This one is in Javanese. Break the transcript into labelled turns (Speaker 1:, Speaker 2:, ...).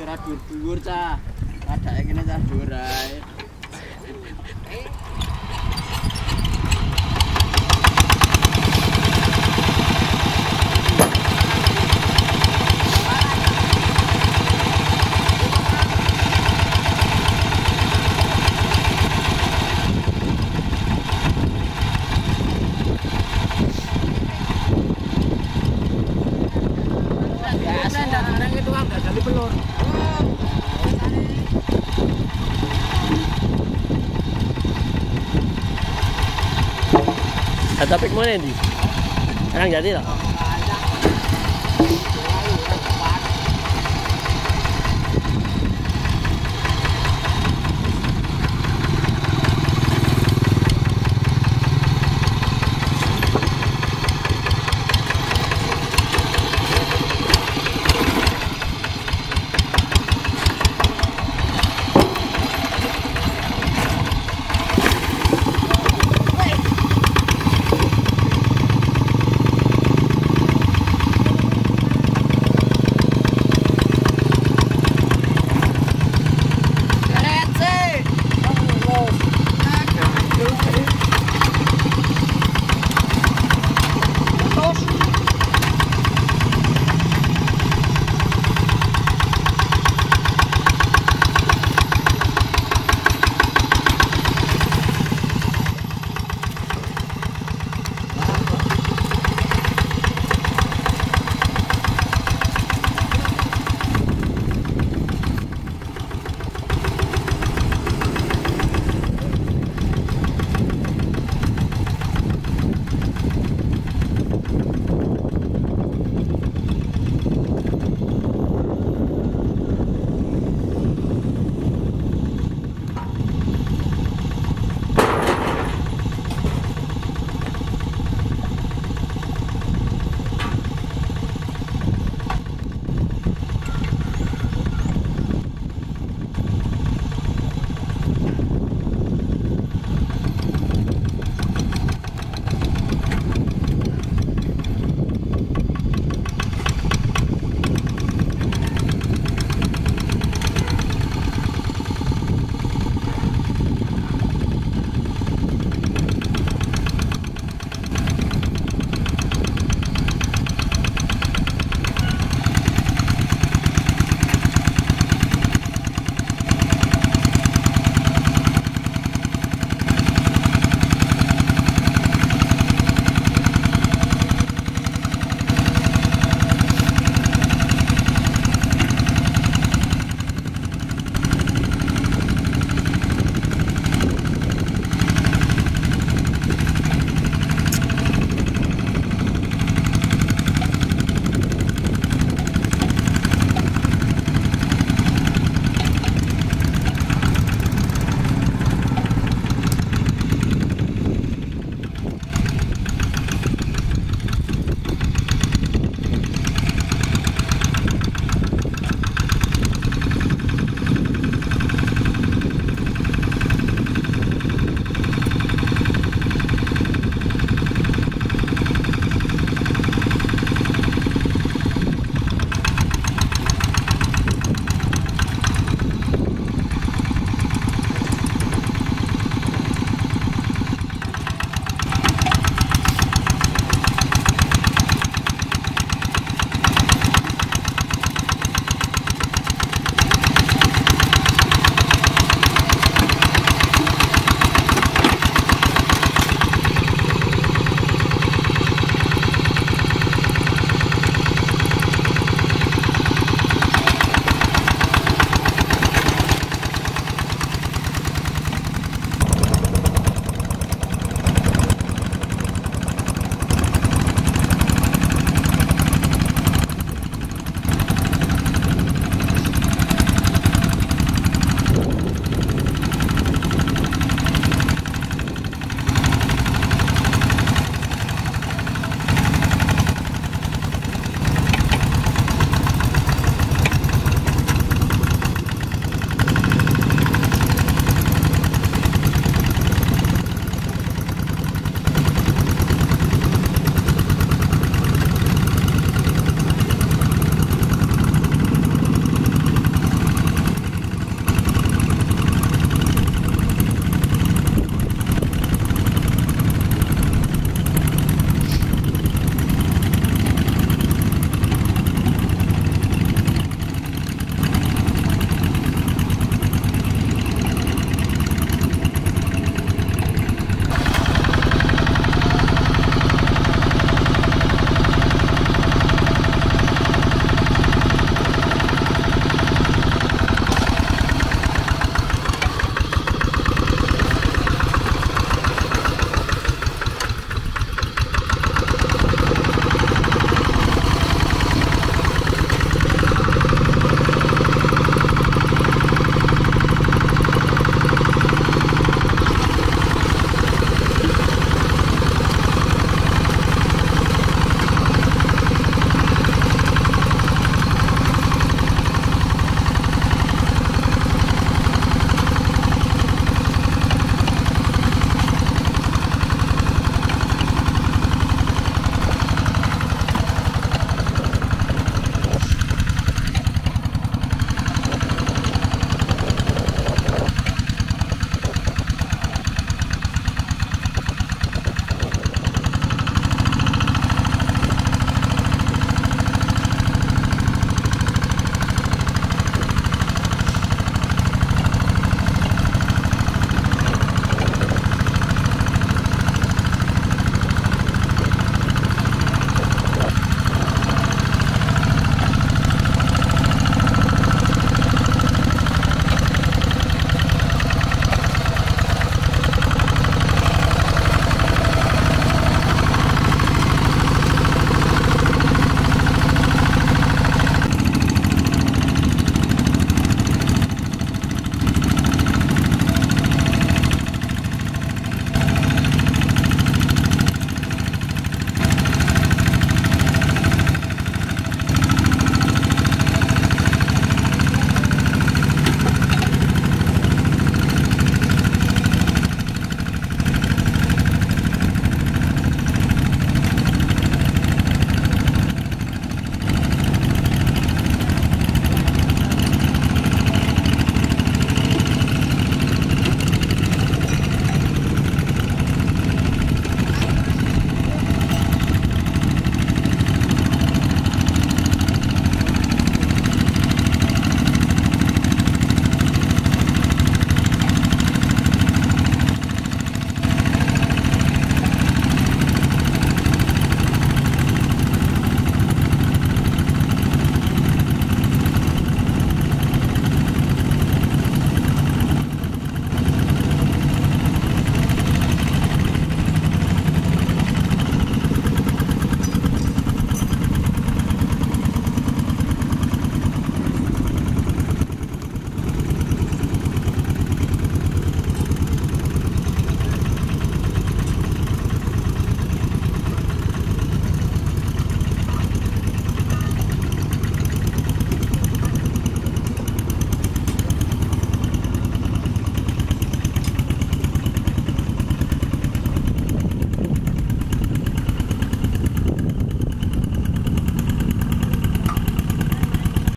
Speaker 1: Ora dhuwur-dhuwur cah. Radake kene cah dhuwur ae.
Speaker 2: Ada pek mana ni? Kan jadi lah.